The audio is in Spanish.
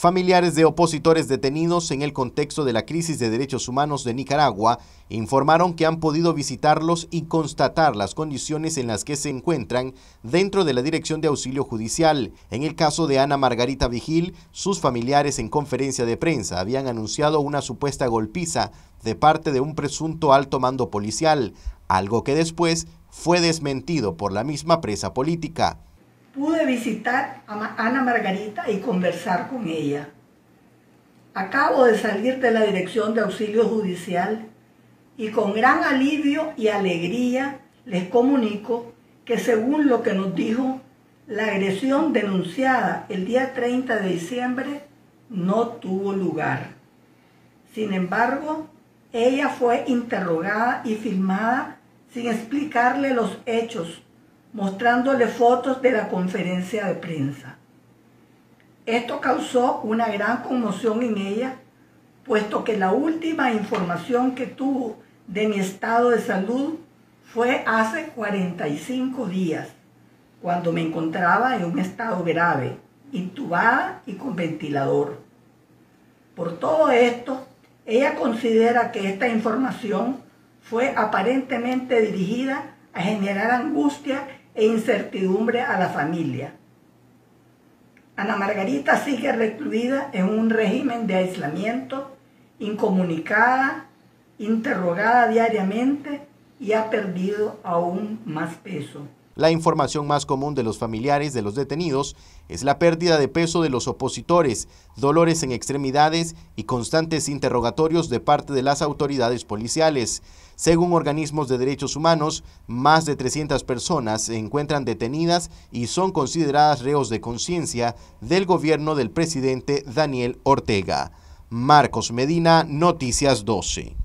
Familiares de opositores detenidos en el contexto de la crisis de derechos humanos de Nicaragua informaron que han podido visitarlos y constatar las condiciones en las que se encuentran dentro de la Dirección de Auxilio Judicial. En el caso de Ana Margarita Vigil, sus familiares en conferencia de prensa habían anunciado una supuesta golpiza de parte de un presunto alto mando policial, algo que después fue desmentido por la misma presa política pude visitar a Ana Margarita y conversar con ella. Acabo de salir de la Dirección de Auxilio Judicial y con gran alivio y alegría les comunico que según lo que nos dijo, la agresión denunciada el día 30 de diciembre no tuvo lugar. Sin embargo, ella fue interrogada y filmada sin explicarle los hechos mostrándole fotos de la conferencia de prensa. Esto causó una gran conmoción en ella, puesto que la última información que tuvo de mi estado de salud fue hace 45 días, cuando me encontraba en un estado grave, intubada y con ventilador. Por todo esto, ella considera que esta información fue aparentemente dirigida a generar angustia e incertidumbre a la familia. Ana Margarita sigue recluida en un régimen de aislamiento, incomunicada, interrogada diariamente y ha perdido aún más peso. La información más común de los familiares de los detenidos es la pérdida de peso de los opositores, dolores en extremidades y constantes interrogatorios de parte de las autoridades policiales. Según organismos de derechos humanos, más de 300 personas se encuentran detenidas y son consideradas reos de conciencia del gobierno del presidente Daniel Ortega. Marcos Medina, Noticias 12.